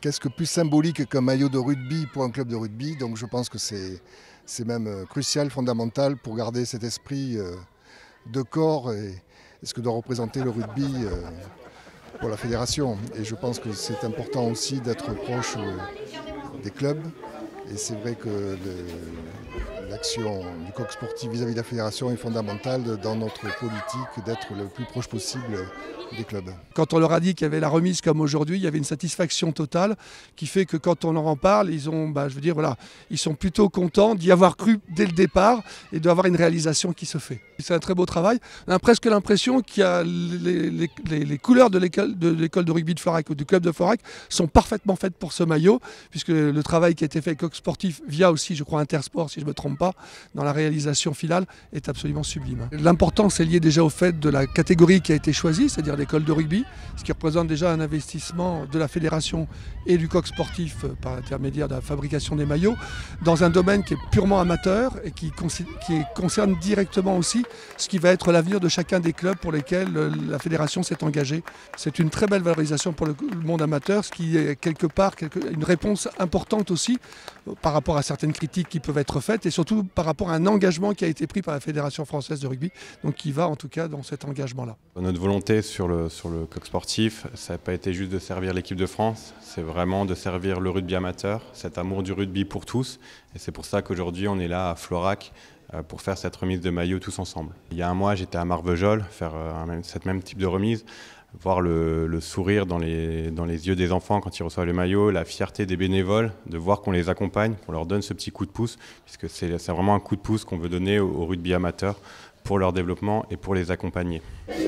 Qu'est-ce que plus symbolique qu'un maillot de rugby pour un club de rugby? Donc je pense que c'est même euh, crucial, fondamental pour garder cet esprit euh, de corps et, ce que doit représenter le rugby euh, pour la fédération. Et je pense que c'est important aussi d'être proche des clubs et c'est vrai que l'action du coq sportif vis-à-vis de la fédération est fondamentale dans notre politique d'être le plus proche possible des clubs. Quand on leur a dit qu'il y avait la remise comme aujourd'hui, il y avait une satisfaction totale qui fait que quand on leur en parle, ils ont, bah, je veux dire, voilà, ils sont plutôt contents d'y avoir cru dès le départ et d'avoir une réalisation qui se fait. C'est un très beau travail. On a presque l'impression qu'il y a les, couleurs de l'école de, rugby de Florac ou du club de Florac sont parfaitement faites pour ce maillot, puisque le travail qui a été fait avec Coq Sportif via aussi, je crois, Intersport, si je ne me trompe pas, dans la réalisation finale, est absolument sublime. L'importance est liée déjà au fait de la catégorie qui a été choisie, c'est-à-dire l'école de rugby, ce qui représente déjà un investissement de la fédération et du coq sportif euh, par l'intermédiaire de la fabrication des maillots, dans un domaine qui est purement amateur et qui, qui concerne directement aussi ce qui va être l'avenir de chacun des clubs pour lesquels euh, la fédération s'est engagée. C'est une très belle valorisation pour le monde amateur, ce qui est quelque part une réponse importante aussi euh, par rapport à certaines critiques qui peuvent être faites et surtout par rapport à un engagement qui a été pris par la Fédération française de rugby, donc qui va en tout cas dans cet engagement-là. Notre volonté sur le, sur coq sportif, ça n'a pas été juste de servir l'équipe de France, c'est vraiment de servir le rugby amateur, cet amour du rugby pour tous. Et c'est pour ça qu'aujourd'hui on est là à Florac euh, pour faire cette remise de maillot tous ensemble. Il y a un mois, j'étais à Marvejol faire euh, cette même type de remise, voir le, sourire dans les, dans les yeux des enfants quand ils reçoivent le maillot, la fierté des bénévoles, de voir qu'on les accompagne, qu'on leur donne ce petit coup de pouce, puisque c'est vraiment un coup de pouce qu'on veut donner au, rugby amateur pour leur développement et pour les accompagner. Merci